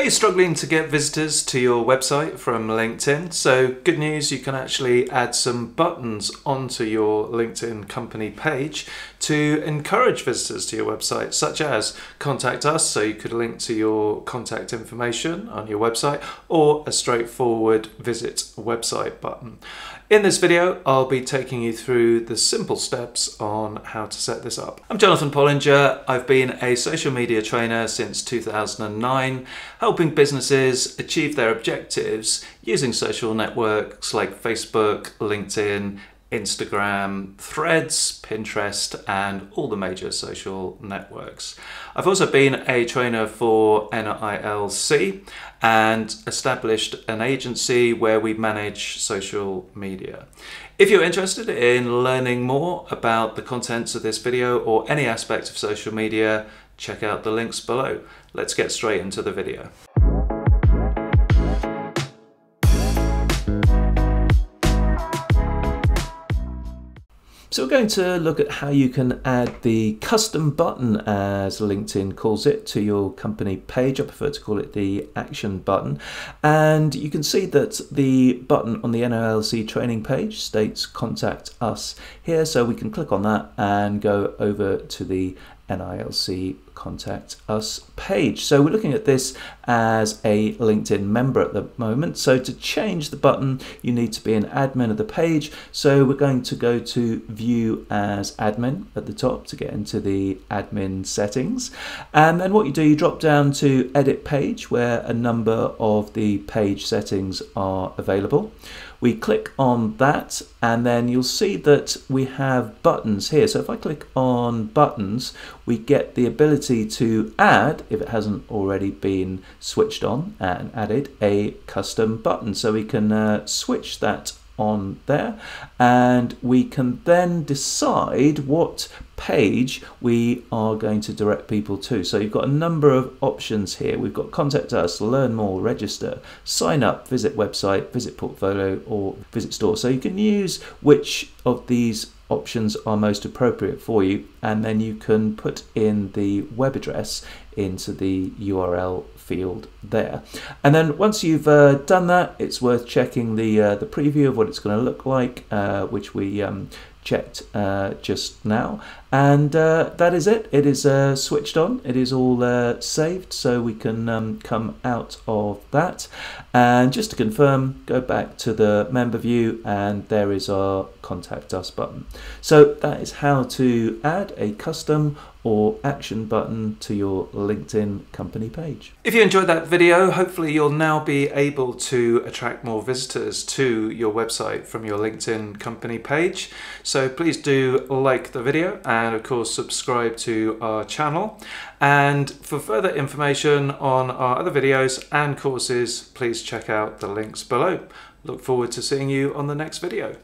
Are you struggling to get visitors to your website from LinkedIn? So, good news, you can actually add some buttons onto your LinkedIn company page to encourage visitors to your website, such as contact us, so you could link to your contact information on your website, or a straightforward visit website button. In this video, I'll be taking you through the simple steps on how to set this up. I'm Jonathan Pollinger. I've been a social media trainer since 2009, helping businesses achieve their objectives using social networks like Facebook, LinkedIn, Instagram, Threads, Pinterest, and all the major social networks. I've also been a trainer for NILC and established an agency where we manage social media. If you're interested in learning more about the contents of this video or any aspect of social media, check out the links below. Let's get straight into the video. So we're going to look at how you can add the custom button as LinkedIn calls it to your company page. I prefer to call it the action button. And you can see that the button on the NILC training page states contact us here. So we can click on that and go over to the NILC contact us page. So we're looking at this as a LinkedIn member at the moment. So to change the button, you need to be an admin of the page. So we're going to go to view as admin at the top to get into the admin settings. And then what you do, you drop down to edit page where a number of the page settings are available. We click on that and then you'll see that we have buttons here. So if I click on buttons, we get the ability to add, if it hasn't already been switched on and added, a custom button. So we can uh, switch that on there and we can then decide what page we are going to direct people to. So you've got a number of options here. We've got contact us, learn more, register, sign up, visit website, visit portfolio or visit store. So you can use which of these options are most appropriate for you and then you can put in the web address into the URL field there. And then once you've uh, done that, it's worth checking the uh, the preview of what it's going to look like, uh, which we um, checked uh, just now. And uh, that is it. It is uh, switched on. It is all uh, saved, so we can um, come out of that. And just to confirm, go back to the member view, and there is our contact us button. So that is how to add a custom or action button to your LinkedIn company page. If you enjoyed that video, hopefully you'll now be able to attract more visitors to your website from your LinkedIn company page. So please do like the video and of course subscribe to our channel. And for further information on our other videos and courses, please check out the links below. Look forward to seeing you on the next video.